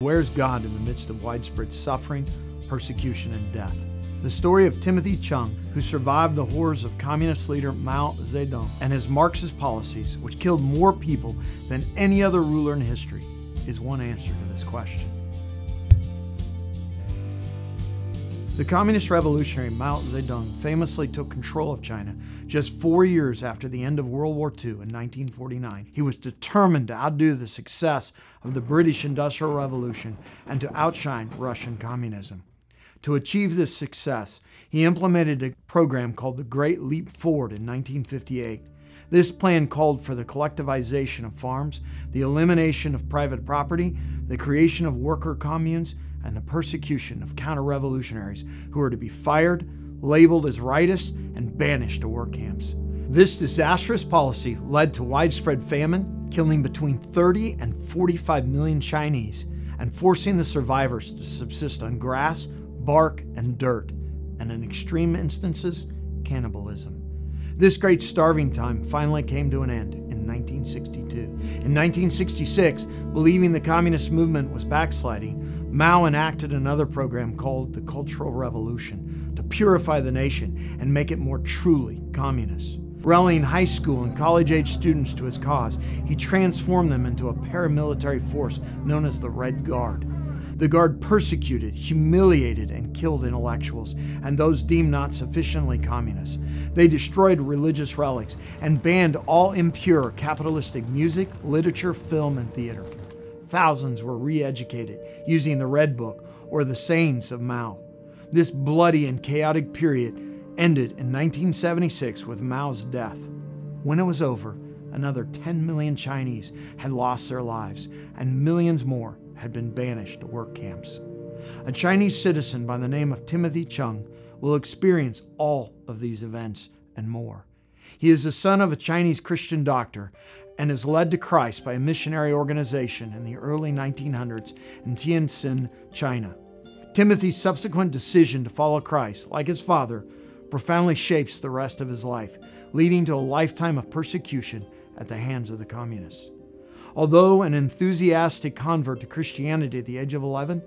Where's God in the midst of widespread suffering, persecution, and death? The story of Timothy Chung, who survived the horrors of communist leader Mao Zedong and his Marxist policies, which killed more people than any other ruler in history, is one answer to this question. The communist revolutionary Mao Zedong famously took control of China just four years after the end of World War II in 1949. He was determined to outdo the success of the British Industrial Revolution and to outshine Russian communism. To achieve this success, he implemented a program called the Great Leap Forward in 1958. This plan called for the collectivization of farms, the elimination of private property, the creation of worker communes, and the persecution of counter revolutionaries who were to be fired, labeled as rightists, and banished to work camps. This disastrous policy led to widespread famine, killing between 30 and 45 million Chinese, and forcing the survivors to subsist on grass, bark, and dirt, and in extreme instances, cannibalism. This great starving time finally came to an end in 1962. In 1966, believing the communist movement was backsliding, Mao enacted another program called the Cultural Revolution purify the nation and make it more truly communist. Rallying high school and college age students to his cause, he transformed them into a paramilitary force known as the Red Guard. The Guard persecuted, humiliated, and killed intellectuals and those deemed not sufficiently communist. They destroyed religious relics and banned all impure capitalistic music, literature, film, and theater. Thousands were re educated using the Red Book or the sayings of Mao. This bloody and chaotic period ended in 1976 with Mao's death. When it was over, another 10 million Chinese had lost their lives, and millions more had been banished to work camps. A Chinese citizen by the name of Timothy Chung will experience all of these events and more. He is the son of a Chinese Christian doctor and is led to Christ by a missionary organization in the early 1900s in Tientsin, China. Timothy's subsequent decision to follow Christ, like his father, profoundly shapes the rest of his life, leading to a lifetime of persecution at the hands of the communists. Although an enthusiastic convert to Christianity at the age of 11,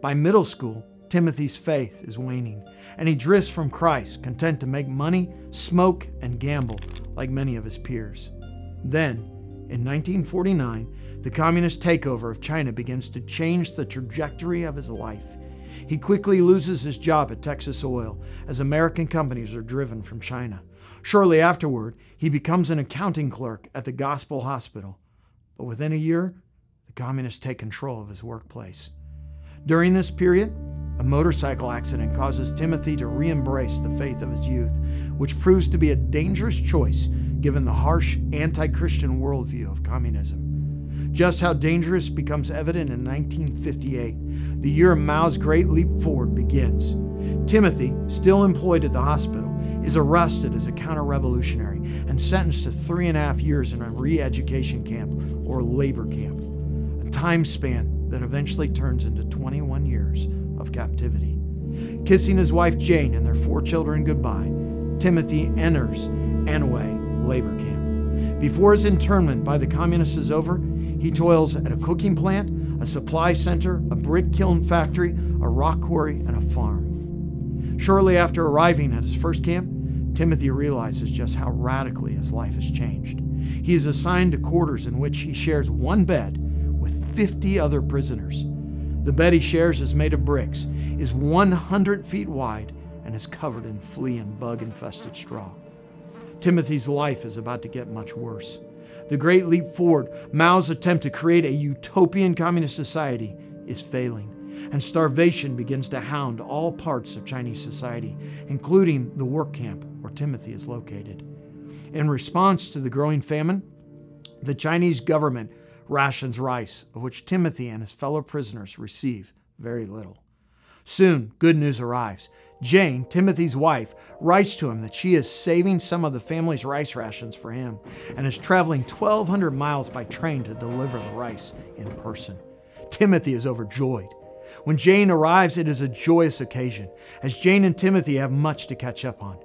by middle school, Timothy's faith is waning, and he drifts from Christ, content to make money, smoke, and gamble like many of his peers. Then, in 1949, the communist takeover of China begins to change the trajectory of his life. He quickly loses his job at Texas Oil as American companies are driven from China. Shortly afterward, he becomes an accounting clerk at the Gospel Hospital. But within a year, the communists take control of his workplace. During this period, a motorcycle accident causes Timothy to re embrace the faith of his youth, which proves to be a dangerous choice given the harsh anti Christian worldview of communism. Just how dangerous becomes evident in 1958, the year Mao's Great Leap Forward begins. Timothy, still employed at the hospital, is arrested as a counter revolutionary and sentenced to three and a half years in a re education camp or labor camp, a time span that eventually turns into 21 years of captivity. Kissing his wife Jane and their four children goodbye, Timothy enters Anhui labor camp. Before his internment by the communists is over, he toils at a cooking plant, a supply center, a brick kiln factory, a rock quarry, and a farm. Shortly after arriving at his first camp, Timothy realizes just how radically his life has changed. He is assigned to quarters in which he shares one bed with 50 other prisoners. The bed he shares is made of bricks, is 100 feet wide, and is covered in flea and bug infested straw. Timothy's life is about to get much worse. The Great Leap Forward, Mao's attempt to create a utopian communist society, is failing, and starvation begins to hound all parts of Chinese society, including the work camp where Timothy is located. In response to the growing famine, the Chinese government rations rice, of which Timothy and his fellow prisoners receive very little. Soon, good news arrives. Jane, Timothy's wife, writes to him that she is saving some of the family's rice rations for him and is traveling 1,200 miles by train to deliver the rice in person. Timothy is overjoyed. When Jane arrives, it is a joyous occasion, as Jane and Timothy have much to catch up on.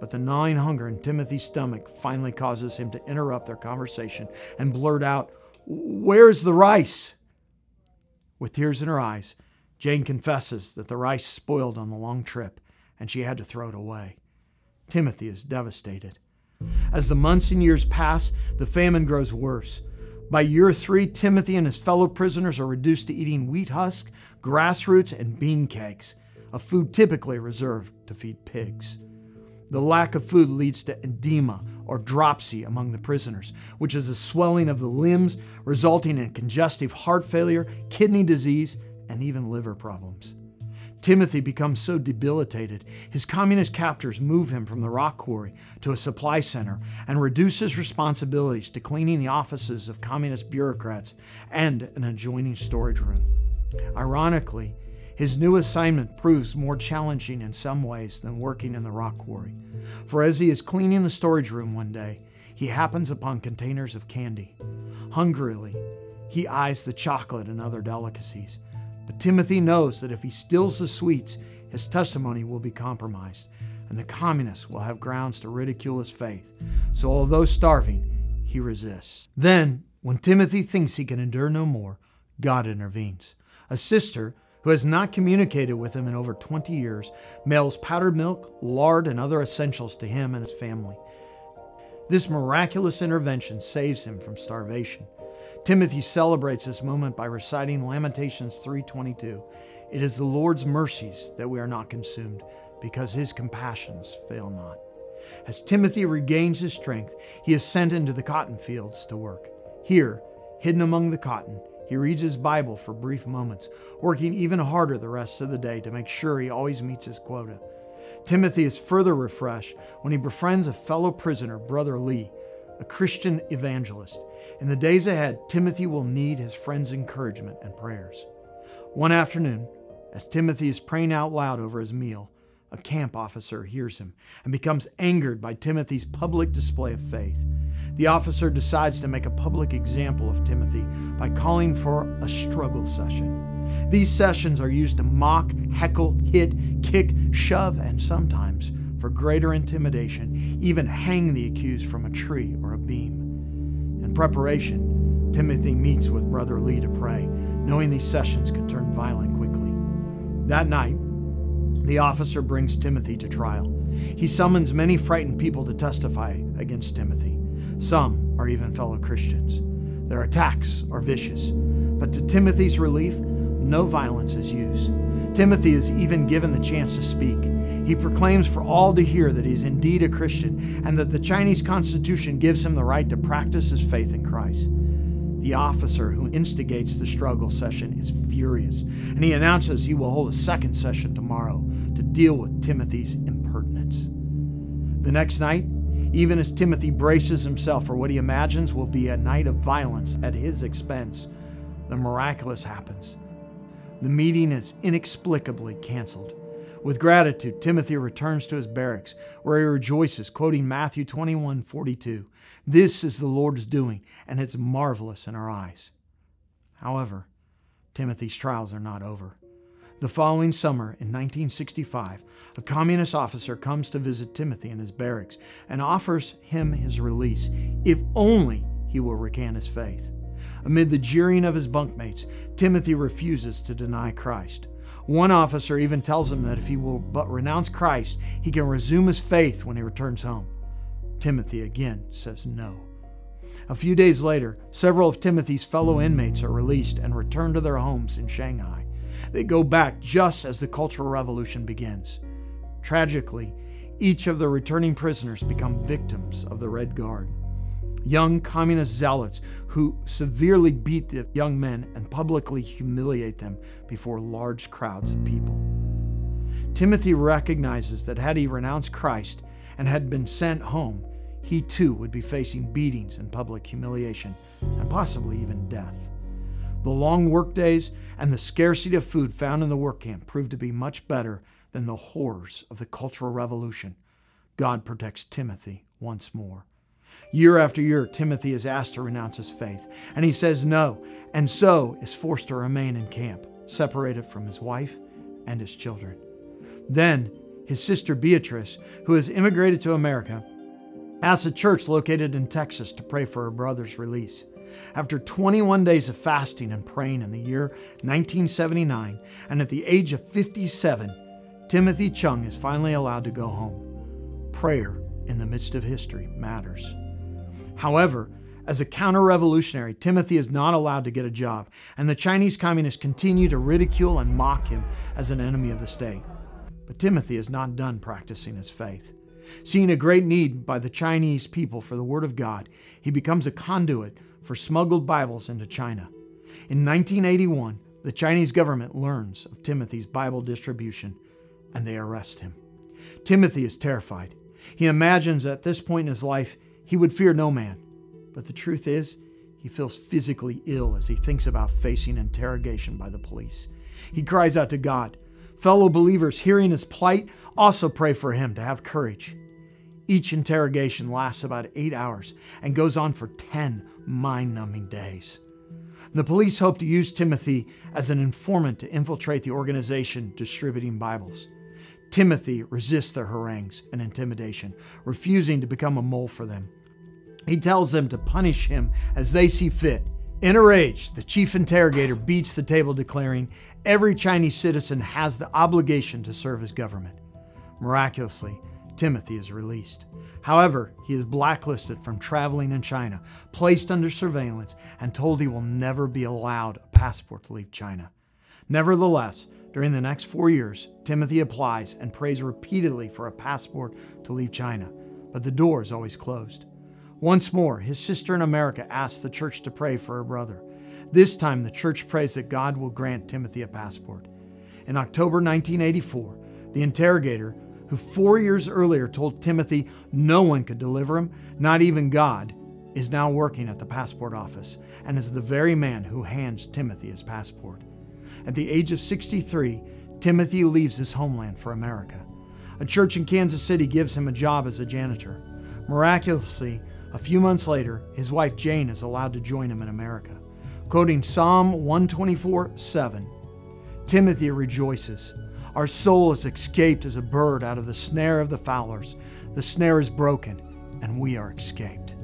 But the gnawing hunger in Timothy's stomach finally causes him to interrupt their conversation and blurt out, Where's the rice? With tears in her eyes, Jane confesses that the rice spoiled on the long trip and she had to throw it away. Timothy is devastated. As the months and years pass, the famine grows worse. By year three, Timothy and his fellow prisoners are reduced to eating wheat husk, grass roots, and bean cakes, a food typically reserved to feed pigs. The lack of food leads to edema or dropsy among the prisoners, which is a swelling of the limbs resulting in congestive heart failure, kidney disease, and even liver problems. Timothy becomes so debilitated, his communist captors move him from the rock quarry to a supply center and reduce his responsibilities to cleaning the offices of communist bureaucrats and an adjoining storage room. Ironically, his new assignment proves more challenging in some ways than working in the rock quarry. For as he is cleaning the storage room one day, he happens upon containers of candy. Hungrily, he eyes the chocolate and other delicacies. But Timothy knows that if he steals the sweets, his testimony will be compromised, and the communists will have grounds to ridicule his faith. So, although starving, he resists. Then, when Timothy thinks he can endure no more, God intervenes. A sister, who has not communicated with him in over 20 years, mails powdered milk, lard, and other essentials to him and his family. This miraculous intervention saves him from starvation. Timothy celebrates this moment by reciting Lamentations 3:22. It is the Lord's mercies that we are not consumed, because his compassions fail not. As Timothy regains his strength, he is sent into the cotton fields to work. Here, hidden among the cotton, he reads his Bible for brief moments, working even harder the rest of the day to make sure he always meets his quota. Timothy is further refreshed when he befriends a fellow prisoner, Brother Lee, a Christian evangelist. In the days ahead, Timothy will need his friend's encouragement and prayers. One afternoon, as Timothy is praying out loud over his meal, a camp officer hears him and becomes angered by Timothy's public display of faith. The officer decides to make a public example of Timothy by calling for a struggle session. These sessions are used to mock, heckle, hit, kick, shove, and sometimes, for greater intimidation, even hang the accused from a tree or a beam. In preparation, Timothy meets with Brother Lee to pray, knowing these sessions could turn violent quickly. That night, the officer brings Timothy to trial. He summons many frightened people to testify against Timothy. Some are even fellow Christians. Their attacks are vicious, but to Timothy's relief, no violence is used. Timothy is even given the chance to speak. He proclaims for all to hear that he is indeed a Christian and that the Chinese Constitution gives him the right to practice his faith in Christ. The officer who instigates the struggle session is furious, and he announces he will hold a second session tomorrow to deal with Timothy's impertinence. The next night, even as Timothy braces himself for what he imagines will be a night of violence at his expense, the miraculous happens. The meeting is inexplicably canceled. With gratitude, Timothy returns to his barracks, where he rejoices, quoting Matthew 21 42. This is the Lord's doing, and it's marvelous in our eyes. However, Timothy's trials are not over. The following summer, in 1965, a communist officer comes to visit Timothy in his barracks and offers him his release if only he will recant his faith. Amid the jeering of his bunkmates, Timothy refuses to deny Christ. One officer even tells him that if he will but renounce Christ, he can resume his faith when he returns home. Timothy again says no. A few days later, several of Timothy's fellow inmates are released and return to their homes in Shanghai. They go back just as the Cultural Revolution begins. Tragically, each of the returning prisoners become victims of the Red Guard young communist zealots who severely beat the young men and publicly humiliate them before large crowds of people. Timothy recognizes that had he renounced Christ and had been sent home, he too would be facing beatings and public humiliation, and possibly even death. The long workdays and the scarcity of food found in the work camp proved to be much better than the horrors of the Cultural Revolution. God protects Timothy once more. Year after year, Timothy is asked to renounce his faith, and he says no, and so is forced to remain in camp, separated from his wife and his children. Then, his sister Beatrice, who has immigrated to America, asks a church located in Texas to pray for her brother's release. After 21 days of fasting and praying in the year 1979, and at the age of 57, Timothy Chung is finally allowed to go home. Prayer in the midst of history matters. However, as a counter revolutionary, Timothy is not allowed to get a job, and the Chinese communists continue to ridicule and mock him as an enemy of the state. But Timothy is not done practicing his faith. Seeing a great need by the Chinese people for the Word of God, he becomes a conduit for smuggled Bibles into China. In 1981, the Chinese government learns of Timothy's Bible distribution and they arrest him. Timothy is terrified. He imagines at this point in his life he would fear no man. But the truth is, he feels physically ill as he thinks about facing interrogation by the police. He cries out to God. Fellow believers, hearing his plight, also pray for him to have courage. Each interrogation lasts about eight hours and goes on for 10 mind numbing days. The police hope to use Timothy as an informant to infiltrate the organization distributing Bibles. Timothy resists their harangues and intimidation, refusing to become a mole for them. He tells them to punish him as they see fit. In a rage, the chief interrogator beats the table, declaring every Chinese citizen has the obligation to serve his government. Miraculously, Timothy is released. However, he is blacklisted from traveling in China, placed under surveillance, and told he will never be allowed a passport to leave China. Nevertheless, during the next four years, Timothy applies and prays repeatedly for a passport to leave China, but the door is always closed. Once more, his sister in America asks the church to pray for her brother. This time, the church prays that God will grant Timothy a passport. In October 1984, the interrogator, who four years earlier told Timothy no one could deliver him, not even God, is now working at the passport office and is the very man who hands Timothy his passport. At the age of 63, Timothy leaves his homeland for America. A church in Kansas City gives him a job as a janitor. Miraculously, a few months later, his wife Jane is allowed to join him in America. Quoting Psalm 124 7, Timothy rejoices. Our soul has escaped as a bird out of the snare of the fowlers. The snare is broken, and we are escaped.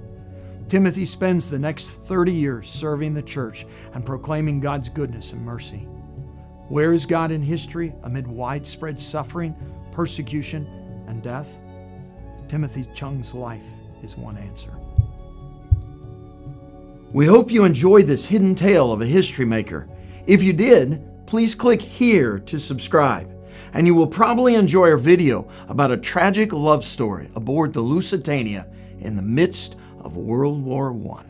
Timothy spends the next 30 years serving the church and proclaiming God's goodness and mercy. Where is God in history amid widespread suffering, persecution, and death? Timothy Chung's life is one answer. We hope you enjoyed this hidden tale of a history maker. If you did, please click here to subscribe, and you will probably enjoy our video about a tragic love story aboard the Lusitania in the midst of World War I.